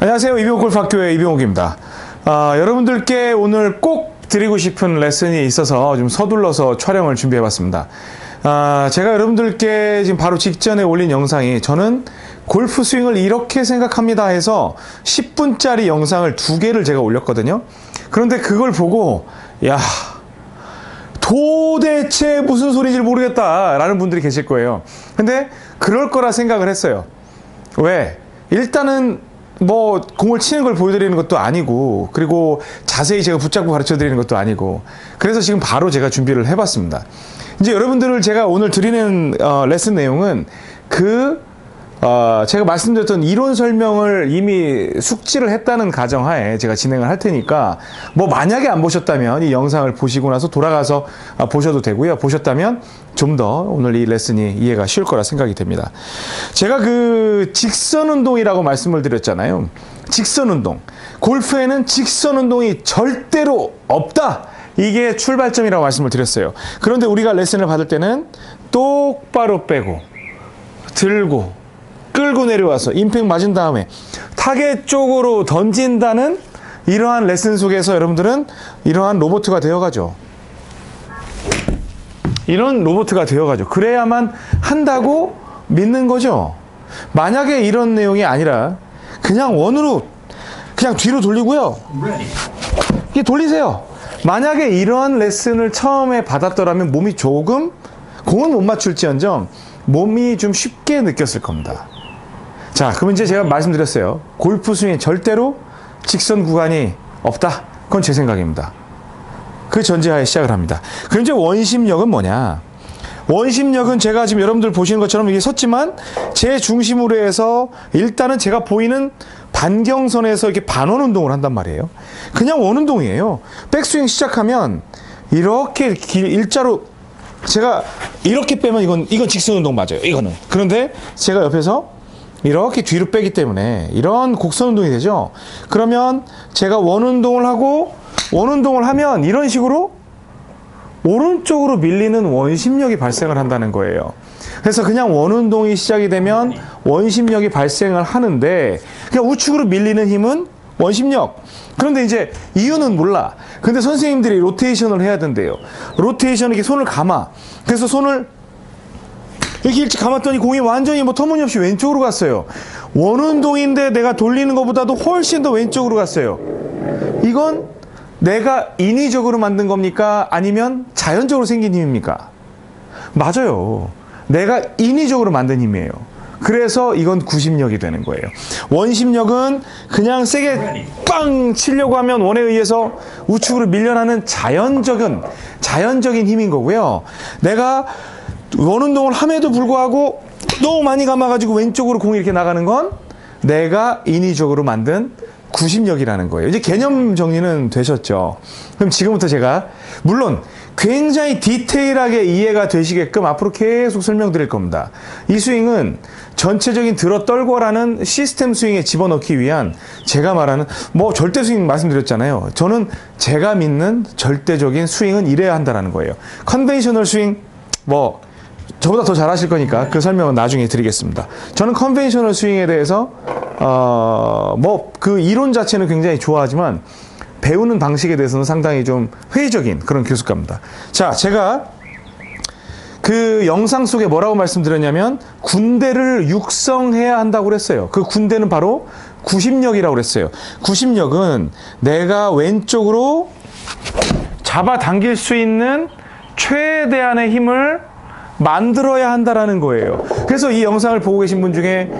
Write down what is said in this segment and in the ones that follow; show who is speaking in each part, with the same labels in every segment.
Speaker 1: 안녕하세요. 이병옥 골프학교의 이병옥입니다. 아, 여러분들께 오늘 꼭 드리고 싶은 레슨이 있어서 좀 서둘러서 촬영을 준비해봤습니다. 아, 제가 여러분들께 지금 바로 직전에 올린 영상이 저는 골프 스윙을 이렇게 생각합니다 해서 10분짜리 영상을 두 개를 제가 올렸거든요. 그런데 그걸 보고, 야, 도대체 무슨 소리인지 모르겠다라는 분들이 계실 거예요. 근데 그럴 거라 생각을 했어요. 왜? 일단은 뭐 공을 치는 걸 보여드리는 것도 아니고 그리고 자세히 제가 붙잡고 가르쳐 드리는 것도 아니고 그래서 지금 바로 제가 준비를 해봤습니다. 이제 여러분들을 제가 오늘 드리는 어, 레슨 내용은 그 어, 제가 말씀드렸던 이론 설명을 이미 숙지를 했다는 가정하에 제가 진행을 할 테니까 뭐 만약에 안 보셨다면 이 영상을 보시고 나서 돌아가서 아, 보셔도 되고요. 보셨다면 좀 더 오늘 이 레슨이 이해가 쉬울 거라 생각이 됩니다. 제가 그 직선 운동이라고 말씀을 드렸잖아요. 직선 운동. 골프에는 직선 운동이 절대로 없다. 이게 출발점이라고 말씀을 드렸어요. 그런데 우리가 레슨을 받을 때는 똑바로 빼고 들고 끌고 내려와서 임팩 맞은 다음에 타겟 쪽으로 던진다는 이러한 레슨 속에서 여러분들은 이러한 로보트가 되어가죠. 이런 로보트가 되어가죠. 그래야만 한다고 믿는 거죠. 만약에 이런 내용이 아니라 그냥 원으로 그냥 뒤로 돌리고요. 이게 돌리세요. 만약에 이러한 레슨을 처음에 받았더라면 몸이 조금 공은 못 맞출지언정 몸이 좀 쉽게 느꼈을 겁니다. 자, 그럼 이제 제가 말씀드렸어요. 골프 스윙에 절대로 직선 구간이 없다. 그건 제 생각입니다. 그 전제하에 시작을 합니다. 그럼 이제 원심력은 뭐냐? 원심력은 제가 지금 여러분들 보시는 것처럼 이게 섰지만 제 중심으로 해서 일단은 제가 보이는 반경선에서 이렇게 반원 운동을 한단 말이에요. 그냥 원 운동이에요. 백스윙 시작하면 이렇게 길, 일자로 제가 이렇게 빼면 이건 이건 직선 운동 맞아요. 이거는. 그런데 제가 옆에서 이렇게 뒤로 빼기 때문에 이런 곡선 운동이 되죠. 그러면 제가 원 운동을 하고 원 운동을 하면 이런 식으로 오른쪽으로 밀리는 원심력이 발생을 한다는 거예요. 그래서 그냥 원 운동이 시작이 되면 원심력이 발생을 하는데 그냥 우측으로 밀리는 힘은 원심력. 그런데 이제 이유는 몰라. 근데 선생님들이 로테이션을 해야 된대요. 로테이션 이렇게 손을 감아. 그래서 손을 이렇게 일찍 감았더니 공이 완전히 뭐 터무니없이 왼쪽으로 갔어요. 원운동인데 내가 돌리는 것보다도 훨씬 더 왼쪽으로 갔어요. 이건 내가 인위적으로 만든 겁니까? 아니면 자연적으로 생긴 힘입니까? 맞아요. 내가 인위적으로 만든 힘이에요. 그래서 이건 구심력이 되는 거예요. 원심력은 그냥 세게 빵 치려고 하면 원에 의해서 우측으로 밀려나는 자연적인 자연적인 힘인 거고요. 내가 원운동을 함에도 불구하고 너무 많이 감아가지고 왼쪽으로 공이 이렇게 나가는 건 내가 인위적으로 만든 구심력이라는 거예요. 이제 개념 정리는 되셨죠? 그럼 지금부터 제가, 물론 굉장히 디테일하게 이해가 되시게끔 앞으로 계속 설명드릴 겁니다. 이 스윙은 전체적인 들어 떨고라는 시스템 스윙에 집어넣기 위한 제가 말하는 뭐 절대 스윙 말씀드렸잖아요. 저는 제가 믿는 절대적인 스윙은 이래야 한다라는 거예요. conventional 스윙 뭐 저보다 더 잘하실 거니까 그 설명은 나중에 드리겠습니다. 저는 conventional 스윙에 대해서 어 뭐 그 이론 자체는 굉장히 좋아하지만 배우는 방식에 대해서는 상당히 좀 회의적인 그런 교습가입니다. 자, 제가 그 영상 속에 뭐라고 말씀드렸냐면 군대를 육성해야 한다고 그랬어요. 그 군대는 바로 구심력이라고 그랬어요. 구심력은 내가 왼쪽으로 잡아 당길 수 있는 최대한의 힘을 만들어야 한다라는 거예요. 그래서 이 영상을 보고 계신 분 중에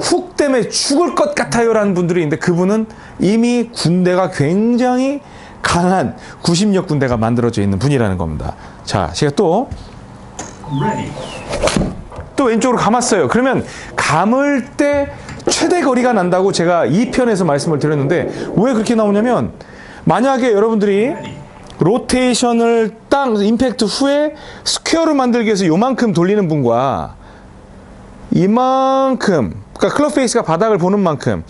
Speaker 1: 훅 때문에 죽을 것 같아요라는 분들이 있는데 그분은 이미 군대가 굉장히 강한 구심력 군대가 만들어져 있는 분이라는 겁니다. 자, 제가 또, 또 왼쪽으로 감았어요. 그러면 감을 때 최대 거리가 난다고 제가 2편에서 말씀을 드렸는데 왜 그렇게 나오냐면 만약에 여러분들이 로테이션을 딱 임팩트 후에 square를 만들기 위해서 요만큼 돌리는 분과 이만큼 그러니까 클럽 페이스가 바닥을 보는 만큼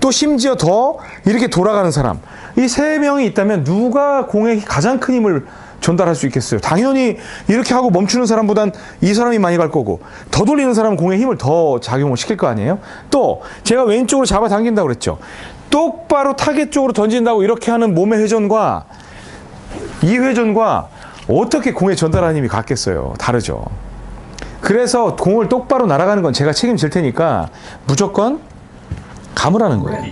Speaker 1: 또 심지어 더 이렇게 돌아가는 사람 이 세 명이 있다면 누가 공에 가장 큰 힘을 전달할 수 있겠어요? 당연히 이렇게 하고 멈추는 사람보단 이 사람이 많이 갈 거고 더 돌리는 사람은 공의 힘을 더 작용을 시킬 거 아니에요? 또 제가 왼쪽으로 잡아 당긴다고 그랬죠. 똑바로 타겟 쪽으로 던진다고 이렇게 하는 몸의 회전과 이 회전과 어떻게 공에 전달하는 힘이 같겠어요? 다르죠. 그래서 공을 똑바로 날아가는 건 제가 책임질 테니까 무조건 감으라는 거예요.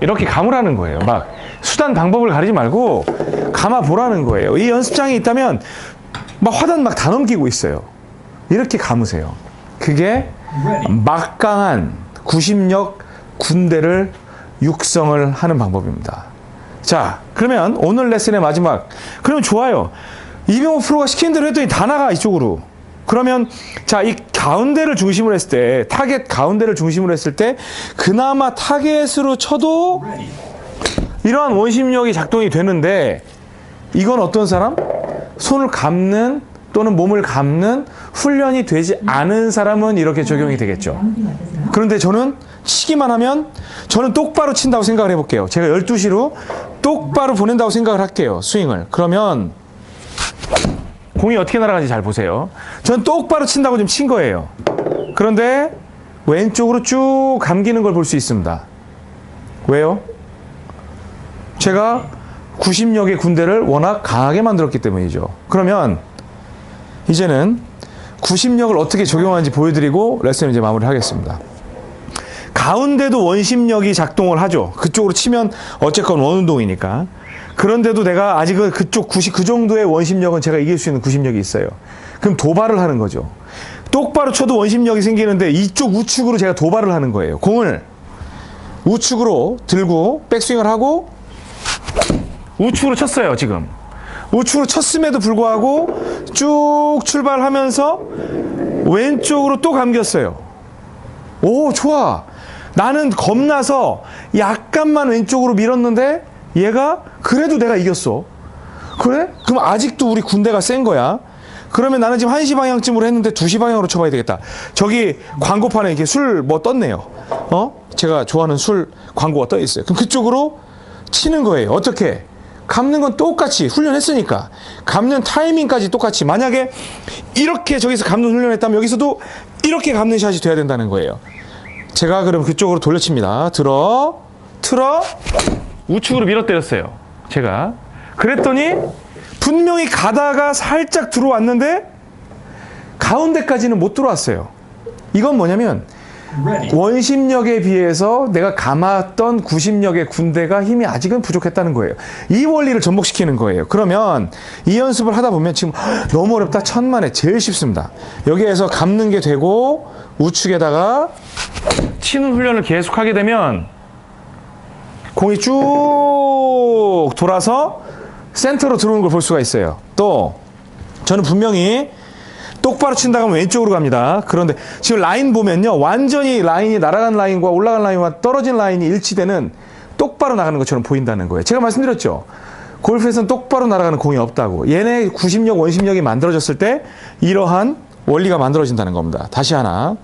Speaker 1: 이렇게 감으라는 거예요. 막 수단 방법을 가리지 말고 감아 보라는 거예요. 이 연습장에 있다면 막 화단 막 다 넘기고 있어요. 이렇게 감으세요. 그게 막강한 구심력 군대를 육성을 하는 방법입니다. 자, 그러면 오늘 레슨의 마지막. 그러면 좋아요. 이병호 프로가 시킨 대로 했더니 다 나가 이쪽으로. 그러면 자, 이 가운데를 중심으로 했을 때, 타겟 가운데를 중심으로 했을 때 그나마 타겟으로 쳐도 이러한 원심력이 작동이 되는데 이건 어떤 사람? 손을 감는 또는 몸을 감는 훈련이 되지 않은 사람은 이렇게 적용이 되겠죠. 그런데 저는 치기만 하면 저는 똑바로 친다고 생각을 해볼게요. 제가 12시로 똑바로 보낸다고 생각을 할게요. 스윙을. 그러면 공이 어떻게 날아가는지 잘 보세요. 저는 똑바로 친다고 좀 친 거예요. 그런데 왼쪽으로 쭉 감기는 걸 볼 수 있습니다. 왜요? 제가 90력의 군대를 워낙 강하게 만들었기 때문이죠. 그러면 이제는 90력을 어떻게 적용하는지 보여드리고 레슨을 이제 마무리하겠습니다. 가운데도 원심력이 작동을 하죠. 그쪽으로 치면 어쨌건 원운동이니까. 그런데도 내가 아직 은 그쪽 90, 그 정도의 원심력은 제가 이길 수 있는 90력이 있어요. 그럼 도발을 하는 거죠. 똑바로 쳐도 원심력이 생기는데 이쪽 우측으로 제가 도발을 하는 거예요. 공을 우측으로 들고 백스윙을 하고 우측으로 쳤어요, 지금. 우측으로 쳤음에도 불구하고 쭉 출발하면서 왼쪽으로 또 감겼어요. 오, 좋아. 나는 겁나서 약간만 왼쪽으로 밀었는데 얘가 그래도 내가 이겼어. 그래? 그럼 아직도 우리 군대가 센 거야. 그러면 나는 지금 1시 방향쯤으로 했는데 2시 방향으로 쳐봐야 되겠다. 저기 광고판에 이렇게 술 뭐 떴네요. 어? 제가 좋아하는 술 광고가 떠 있어요. 그럼 그쪽으로 치는 거예요. 어떻게? 감는 건 똑같이 훈련했으니까 감는 타이밍까지 똑같이 만약에 이렇게 저기서 감는 훈련했다면 여기서도 이렇게 감는 샷이 돼야 된다는 거예요. 제가 그럼 그쪽으로 돌려칩니다. 들어, 틀어, 우측으로 밀어 때렸어요. 제가. 그랬더니 분명히 가다가 살짝 들어왔는데 가운데까지는 못 들어왔어요. 이건 뭐냐면 원심력에 비해서 내가 감았던 구심력의 군대가 힘이 아직은 부족했다는 거예요. 이 원리를 전복시키는 거예요. 그러면 이 연습을 하다 보면 지금 너무 어렵다. 천만에 제일 쉽습니다. 여기에서 감는 게 되고 우측에다가 치는 훈련을 계속하게 되면 공이 쭉 돌아서 센터로 들어오는 걸 볼 수가 있어요. 또 저는 분명히 똑바로 친다고 하면 왼쪽으로 갑니다. 그런데 지금 라인 보면요. 완전히 라인이 날아간 라인과 올라간 라인과 떨어진 라인이 일치되는 똑바로 나가는 것처럼 보인다는 거예요. 제가 말씀드렸죠. 골프에서는 똑바로 날아가는 공이 없다고. 얘네 구심력, 원심력이 만들어졌을 때 이러한 원리가 만들어진다는 겁니다. 다시 하나.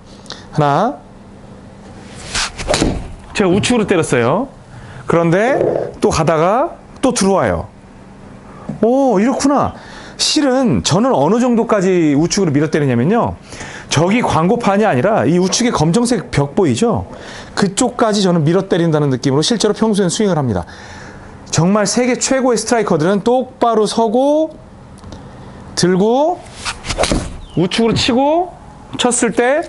Speaker 1: 하나. 제가 우측으로 때렸어요. 그런데 또 가다가 또 들어와요. 오, 이렇구나. 실은 저는 어느 정도까지 우측으로 밀어 때리냐면요. 저기 광고판이 아니라 이 우측에 검정색 벽 보이죠? 그쪽까지 저는 밀어 때린다는 느낌으로 실제로 평소엔 스윙을 합니다. 정말 세계 최고의 스트라이커들은 똑바로 서고 들고 우측으로 치고 쳤을 때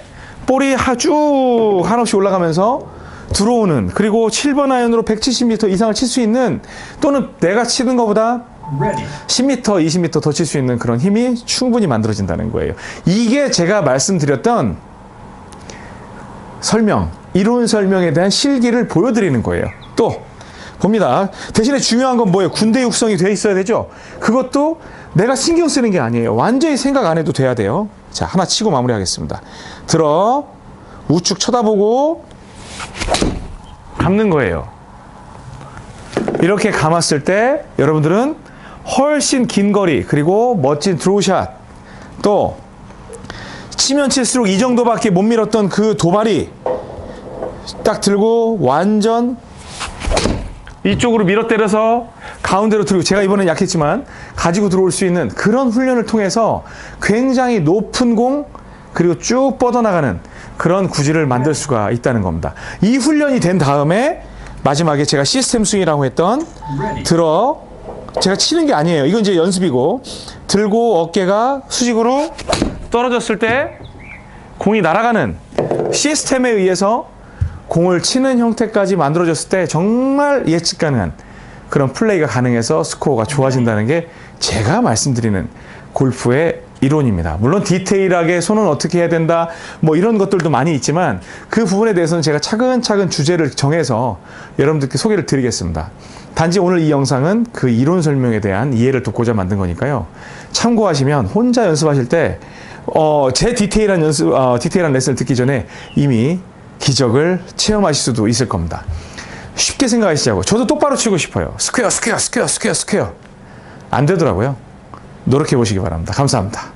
Speaker 1: 볼이 쭉 한없이 올라가면서 들어오는 그리고 7번 아이언으로 170m 이상을 칠 수 있는 또는 내가 치는 것보다 10m, 20m 더 칠 수 있는 그런 힘이 충분히 만들어진다는 거예요. 이게 제가 말씀드렸던 설명, 이론 설명에 대한 실기를 보여드리는 거예요. 또 봅니다. 대신에 중요한 건 뭐예요? 군대 육성이 돼 있어야 되죠. 그것도 내가 신경 쓰는 게 아니에요. 완전히 생각 안 해도 돼야 돼요. 자, 하나 치고 마무리하겠습니다. 들어 우측 쳐다보고 감는 거예요. 이렇게 감았을 때 여러분들은 훨씬 긴 거리 그리고 멋진 드로우샷 또 치면 칠수록 이 정도밖에 못 밀었던 그 도발이 딱 들고 완전 이쪽으로 밀어 때려서 가운데로 들고 제가 이번엔 약했지만 가지고 들어올 수 있는 그런 훈련을 통해서 굉장히 높은 공 그리고 쭉 뻗어나가는 그런 구질을 만들 수가 있다는 겁니다. 이 훈련이 된 다음에 마지막에 제가 시스템 스윙이라고 했던 들어 제가 치는 게 아니에요. 이건 이제 연습이고 들고 어깨가 수직으로 떨어졌을 때 공이 날아가는 시스템에 의해서 공을 치는 형태까지 만들어졌을 때 정말 예측 가능한 그런 플레이가 가능해서 스코어가 좋아진다는 게 제가 말씀드리는 골프의 이론입니다. 물론 디테일하게 손은 어떻게 해야 된다, 뭐 이런 것들도 많이 있지만 그 부분에 대해서는 제가 차근차근 주제를 정해서 여러분들께 소개를 드리겠습니다. 단지 오늘 이 영상은 그 이론 설명에 대한 이해를 돕고자 만든 거니까요. 참고하시면 혼자 연습하실 때, 어, 제 디테일한 연습, 어, 디테일한 레슨을 듣기 전에 이미 기적을 체험하실 수도 있을 겁니다. 쉽게 생각하시자고. 저도 똑바로 치고 싶어요. square, square, square, square, square. 안 되더라고요. 노력해 보시기 바랍니다. 감사합니다.